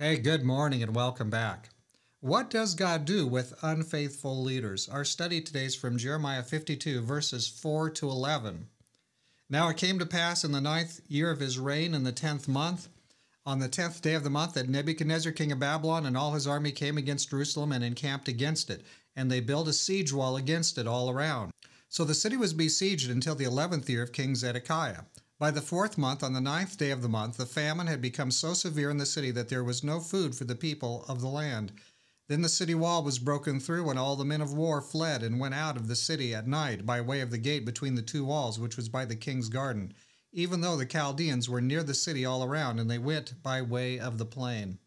Hey, good morning and welcome back. What does God do with unfaithful leaders? Our study today is from Jeremiah 52, verses 4 to 11. Now it came to pass in the ninth year of his reign, in the tenth month, on the tenth day of the month, that Nebuchadnezzar, king of Babylon, and all his army came against Jerusalem and encamped against it. And they built a siege wall against it all around. So the city was besieged until the eleventh year of King Zedekiah. By the fourth month, on the ninth day of the month, the famine had become so severe in the city that there was no food for the people of the land. Then the city wall was broken through, and all the men of war fled and went out of the city at night by way of the gate between the two walls, which was by the king's garden, even though the Chaldeans were near the city all around, and they went by way of the plain.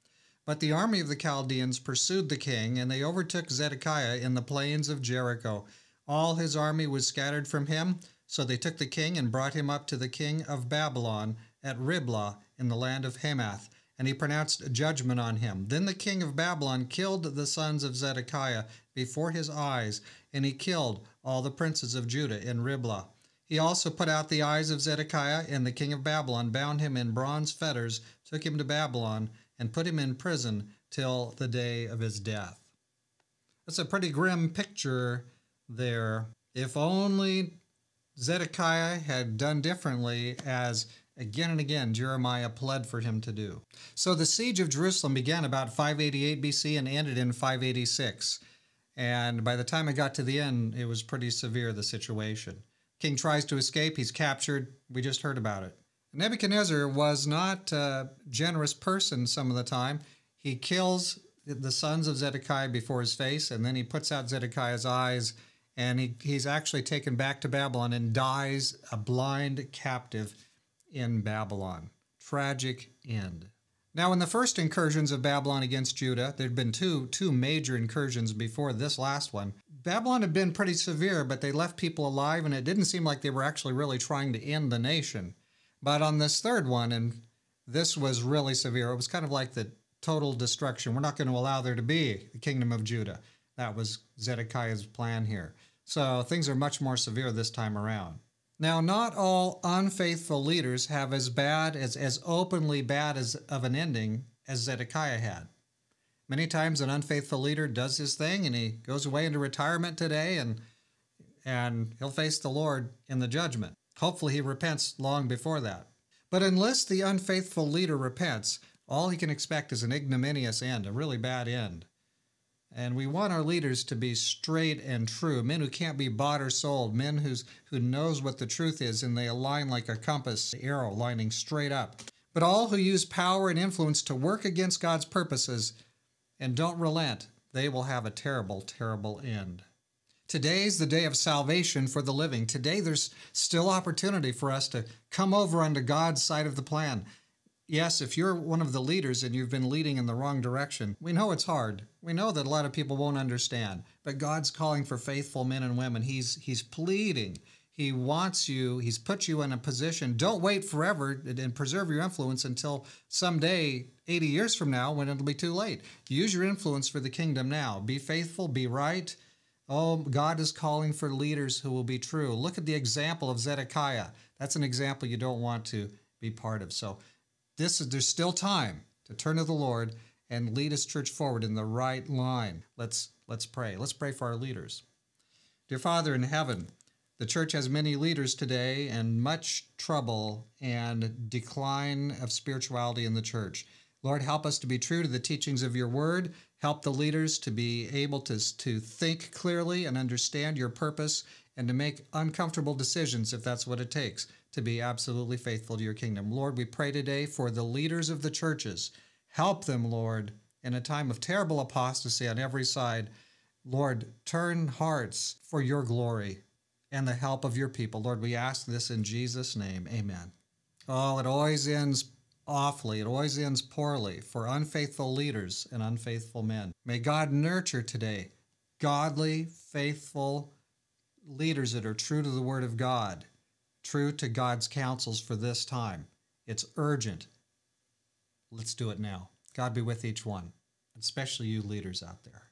But the army of the Chaldeans pursued the king, and they overtook Zedekiah in the plains of Jericho. All his army was scattered from him so they took the king and brought him up to the king of Babylon at Riblah in the land of Hamath, and he pronounced judgment on him. Then the king of Babylon killed the sons of Zedekiah before his eyes, and he killed all the princes of Judah in Riblah. He also put out the eyes of Zedekiah, and the king of Babylon bound him in bronze fetters, took him to Babylon, and put him in prison till the day of his death. That's a pretty grim picture there. If only Zedekiah had done differently as again and again Jeremiah pled for him to do. So the siege of Jerusalem began about 588 BC and ended in 586. And by the time it got to the end, it was pretty severe, the situation. King tries to escape, he's captured. We just heard about it. Nebuchadnezzar was not a generous person some of the time. He kills the sons of Zedekiah before his face, and then he puts out Zedekiah's eyes and he, he's actually taken back to Babylon and dies a blind captive in Babylon. Tragic end. Now, in the first incursions of Babylon against Judah, there'd been two, two major incursions before this last one. Babylon had been pretty severe, but they left people alive, and it didn't seem like they were actually really trying to end the nation. But on this third one, and this was really severe, it was kind of like the total destruction. We're not going to allow there to be the kingdom of Judah. That was Zedekiah's plan here. So things are much more severe this time around. Now, not all unfaithful leaders have as bad, as, as openly bad as of an ending as Zedekiah had. Many times an unfaithful leader does his thing and he goes away into retirement today and and he'll face the Lord in the judgment. Hopefully he repents long before that. But unless the unfaithful leader repents, all he can expect is an ignominious end, a really bad end. And we want our leaders to be straight and true, men who can't be bought or sold, men who's, who knows what the truth is and they align like a compass arrow lining straight up. But all who use power and influence to work against God's purposes and don't relent, they will have a terrible, terrible end. Today is the day of salvation for the living. Today there's still opportunity for us to come over onto God's side of the plan yes, if you're one of the leaders and you've been leading in the wrong direction, we know it's hard. We know that a lot of people won't understand. But God's calling for faithful men and women. He's He's pleading. He wants you, He's put you in a position. Don't wait forever and preserve your influence until someday, 80 years from now, when it'll be too late. Use your influence for the kingdom now. Be faithful, be right. Oh, God is calling for leaders who will be true. Look at the example of Zedekiah. That's an example you don't want to be part of. So this is there's still time to turn to the Lord and lead his church forward in the right line. Let's let's pray. Let's pray for our leaders. Dear Father in heaven, the church has many leaders today and much trouble and decline of spirituality in the church. Lord, help us to be true to the teachings of your word. Help the leaders to be able to, to think clearly and understand your purpose and to make uncomfortable decisions if that's what it takes to be absolutely faithful to your kingdom. Lord, we pray today for the leaders of the churches. Help them, Lord, in a time of terrible apostasy on every side. Lord, turn hearts for your glory and the help of your people. Lord, we ask this in Jesus' name. Amen. Oh, it always ends awfully. It always ends poorly for unfaithful leaders and unfaithful men. May God nurture today godly, faithful leaders that are true to the Word of God true to God's counsels for this time. It's urgent. Let's do it now. God be with each one, especially you leaders out there.